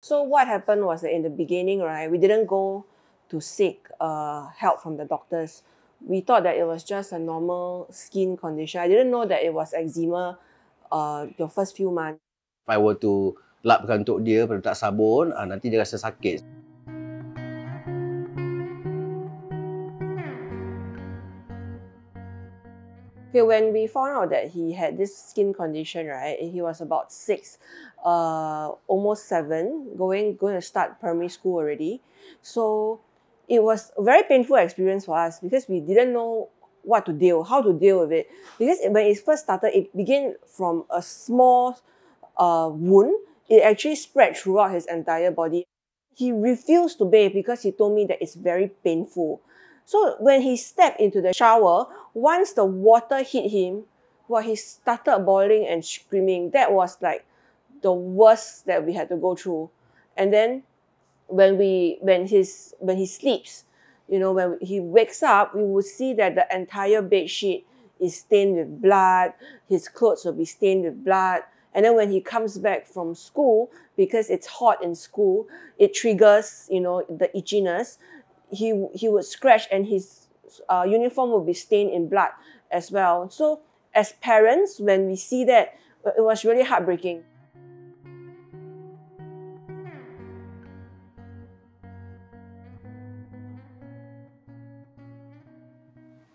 So what happened was that in the beginning, right, we didn't go to seek uh, help from the doctors. We thought that it was just a normal skin condition. I didn't know that it was eczema uh, the first few months. If I were to lapkan untuk dia pada tak sabun, uh, nanti dia rasa sakit. Okay, when we found out that he had this skin condition, right, he was about six, uh, almost seven, going going to start primary school already. So it was a very painful experience for us because we didn't know what to deal, how to deal with it. Because when it first started, it began from a small uh, wound. It actually spread throughout his entire body. He refused to bathe because he told me that it's very painful. So when he stepped into the shower, once the water hit him, well, he started boiling and screaming. That was like the worst that we had to go through. And then when we when his when he sleeps, you know, when he wakes up, we will see that the entire bed sheet is stained with blood. His clothes will be stained with blood. And then when he comes back from school, because it's hot in school, it triggers, you know, the itchiness he he would scratch and his uh, uniform would be stained in blood as well. So as parents, when we see that, it was really heartbreaking.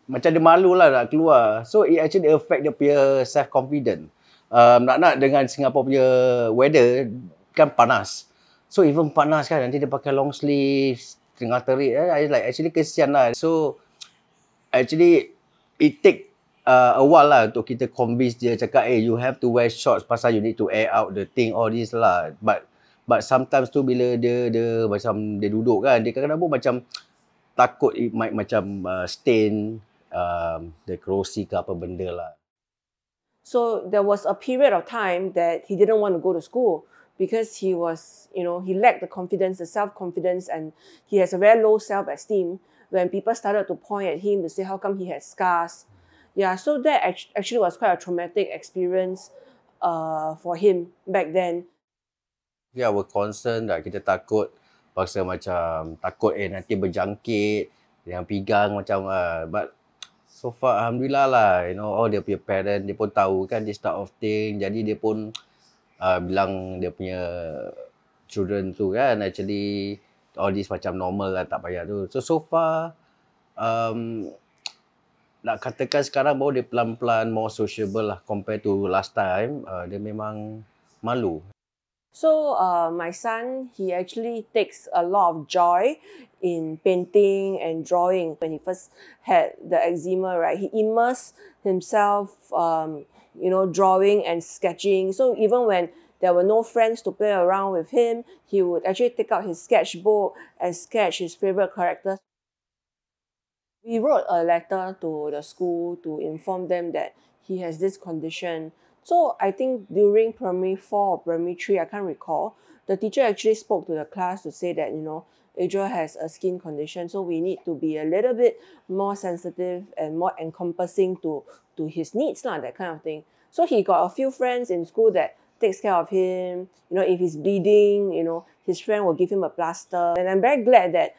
Macam dia malu lah nak keluar. So it actually affect dia punya self confidence. Um, nak nak dengan Singapore punya weather kan panas. So even panas kan nanti dia pakai long sleeves, tengah terik eh, I like actually kesian lah. So actually it take uh, a while lah untuk kita convince dia cakap eh you have to wear shorts pasal you need to air out the thing all this lah. But but sometimes tu bila dia dia macam dia duduk kan dia kadang-kadang pun macam takut it might macam uh, stain um, the kerosi ke apa benda lah. So there was a period of time that he didn't want to go to school because he was, you know, he lacked the confidence, the self-confidence, and he has a very low self-esteem. When people started to point at him to say how come he has scars, yeah, so that actually was quite a traumatic experience uh, for him back then. Yeah, we're concerned that kita takut pasal macam takut eh nanti berjangkit yang pigang macam uh, but so far alhamdulillah lah you know all dia punya parent dia pun tahu kan this type of thing jadi dia pun uh, bilang dia punya children tu kan actually all this macam normal lah tak payah tu. So so far um, nak katakan sekarang baru dia pelan-pelan more sociable lah compared to last time. Uh, dia memang malu. So uh, my son, he actually takes a lot of joy in painting and drawing. When he first had the eczema, right, he immersed himself um, you know, drawing and sketching. So even when there were no friends to play around with him, he would actually take out his sketchbook and sketch his favorite characters. We wrote a letter to the school to inform them that he has this condition. So I think during primary four or primary three, I can't recall, the teacher actually spoke to the class to say that, you know, Adriel has a skin condition, so we need to be a little bit more sensitive and more encompassing to to his needs, lah, that kind of thing. So he got a few friends in school that takes care of him. You know, if he's bleeding, you know, his friend will give him a plaster. And I'm very glad that,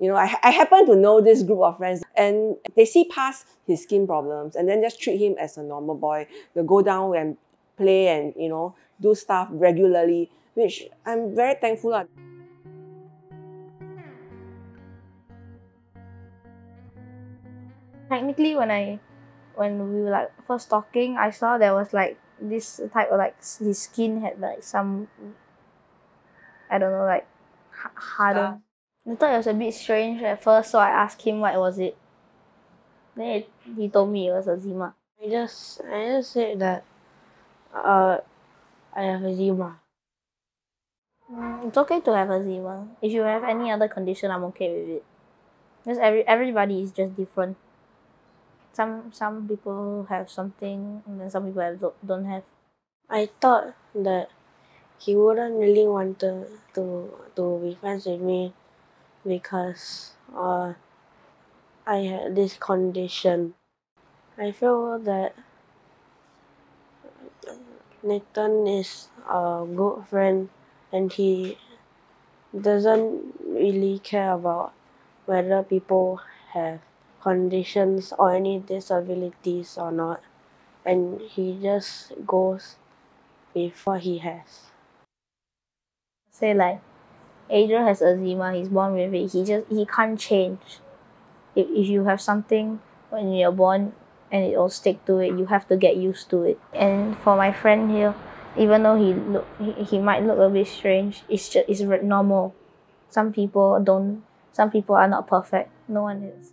you know, I, I happen to know this group of friends and they see past his skin problems and then just treat him as a normal boy. They'll go down and play and, you know, do stuff regularly, which I'm very thankful. Lah. Technically, when I when we were like first talking, I saw there was like this type of like his skin had like some I don't know like harder. I thought it was a bit strange at first, so I asked him what was it. Then it, he told me it was eczema. I just I just said that uh I have eczema. Mm, it's okay to have eczema. If you have any other condition, I'm okay with it. Because every everybody is just different some some people have something and then some people have, don't have I thought that he wouldn't really want to to to be friends with me because uh I had this condition. I feel that Nathan is a good friend and he doesn't really care about whether people have conditions or any disabilities or not and he just goes what he has say like Adriel has eczema, he's born with it. He just he can't change. If if you have something when you're born and it will stick to it, you have to get used to it. And for my friend here, even though he look he, he might look a bit strange, it's just it's normal. Some people don't some people are not perfect. No one is.